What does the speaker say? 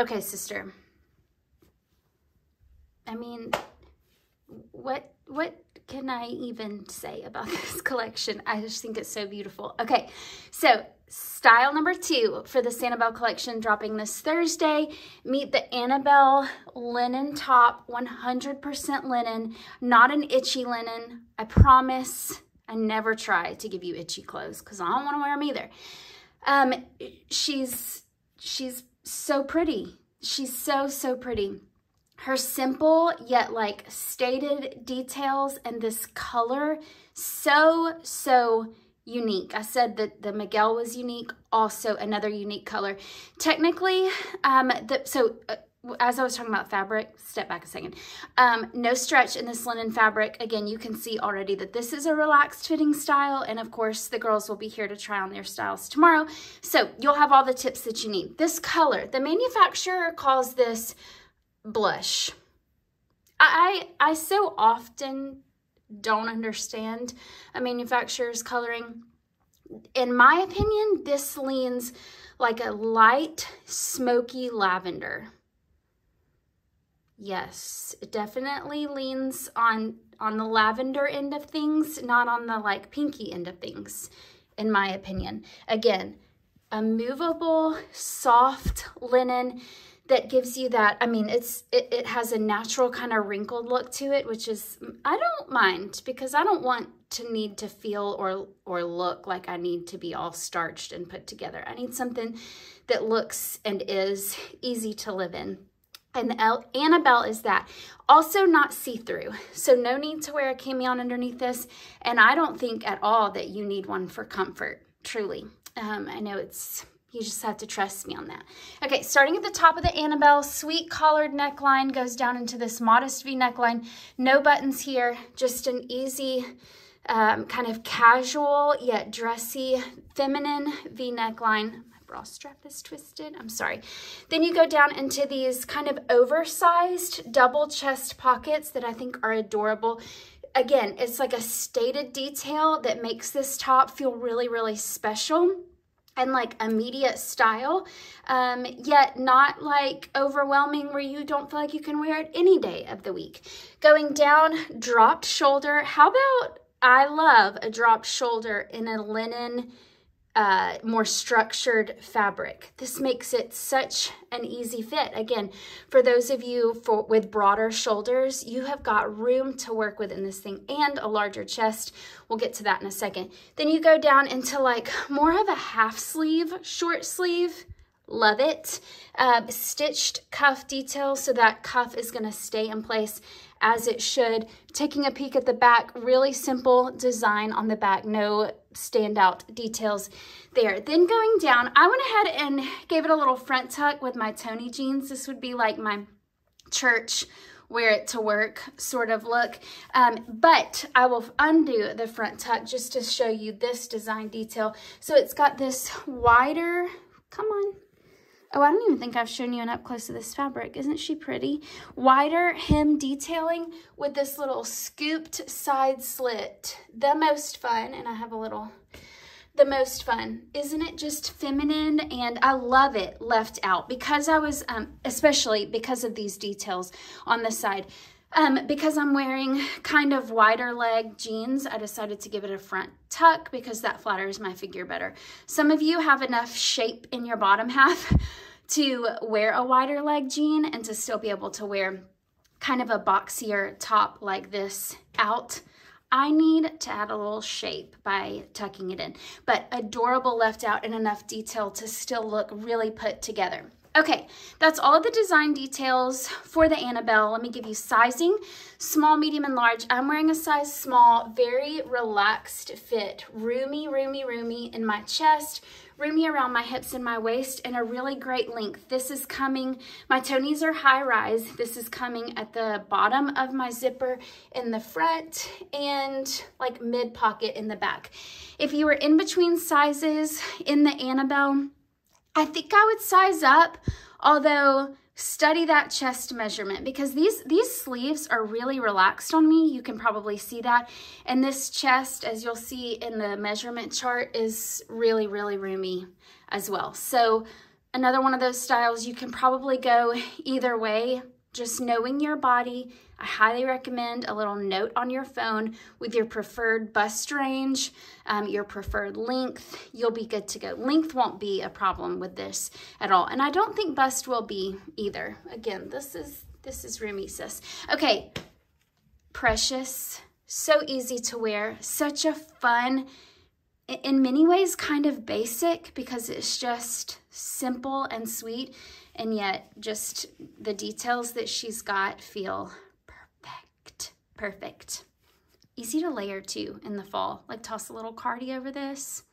Okay, sister. I mean, what what can I even say about this collection? I just think it's so beautiful. Okay, so style number two for the Sanibel collection dropping this Thursday. Meet the Annabell linen top, 100% linen, not an itchy linen. I promise I never try to give you itchy clothes because I don't want to wear them either. Um, she's, she's so pretty. She's so, so pretty. Her simple yet like stated details and this color so so unique. I said that the miguel was unique also another unique color. Technically um the so uh, as I was talking about fabric, step back a second. Um, no stretch in this linen fabric. Again, you can see already that this is a relaxed fitting style. And of course, the girls will be here to try on their styles tomorrow. So you'll have all the tips that you need. This color, the manufacturer calls this blush. I, I so often don't understand a manufacturer's coloring. In my opinion, this leans like a light, smoky lavender. Yes, it definitely leans on, on the lavender end of things, not on the like pinky end of things, in my opinion. Again, a movable, soft linen that gives you that i mean it's it, it has a natural kind of wrinkled look to it which is i don't mind because i don't want to need to feel or or look like i need to be all starched and put together i need something that looks and is easy to live in and the Annabell is that. Also not see-through, so no need to wear a camion underneath this. And I don't think at all that you need one for comfort, truly. Um, I know it's you just have to trust me on that. Okay, starting at the top of the Annabell, sweet collared neckline goes down into this modest V neckline. No buttons here, just an easy, um, kind of casual yet dressy, feminine V neckline. Bra strap is twisted, I'm sorry. Then you go down into these kind of oversized double chest pockets that I think are adorable again, it's like a stated detail that makes this top feel really, really special and like immediate style, um, yet not like overwhelming where you don't feel like you can wear it any day of the week. Going down, dropped shoulder. How about I love a dropped shoulder in a linen uh, more structured fabric. This makes it such an easy fit. Again, for those of you for, with broader shoulders, you have got room to work with in this thing and a larger chest. We'll get to that in a second. Then you go down into like more of a half sleeve, short sleeve. Love it. Uh, stitched cuff detail so that cuff is going to stay in place as it should. Taking a peek at the back, really simple design on the back, no standout details there. Then going down, I went ahead and gave it a little front tuck with my Tony jeans. This would be like my church wear it to work sort of look. Um, but I will undo the front tuck just to show you this design detail. So it's got this wider, come on, Oh, I don't even think I've shown you an up close of this fabric. Isn't she pretty? Wider hem detailing with this little scooped side slit. The most fun, and I have a little, the most fun. Isn't it just feminine? And I love it left out because I was, um, especially because of these details on the side. Um, because I'm wearing kind of wider leg jeans, I decided to give it a front tuck because that flatters my figure better. Some of you have enough shape in your bottom half to wear a wider leg jean and to still be able to wear kind of a boxier top like this out. I need to add a little shape by tucking it in, but adorable left out and enough detail to still look really put together. Okay, that's all of the design details for the Annabell. Let me give you sizing, small, medium, and large. I'm wearing a size small, very relaxed fit, roomy, roomy, roomy in my chest, roomy around my hips and my waist, and a really great length. This is coming, my Tonys are high rise. This is coming at the bottom of my zipper in the front and like mid pocket in the back. If you were in between sizes in the Annabell, I think I would size up, although study that chest measurement because these, these sleeves are really relaxed on me. You can probably see that. And this chest, as you'll see in the measurement chart, is really, really roomy as well. So another one of those styles you can probably go either way just knowing your body i highly recommend a little note on your phone with your preferred bust range um, your preferred length. You'll be good to go. Length won't be a problem with this at all and i don't think bust will be either. Again this is this is roomy sis okay precious so easy to wear such a fun in many ways kind of basic because it's just simple and sweet and yet just the details that she's got feel perfect perfect. Easy to layer too in the fall. Like toss a little cardi over this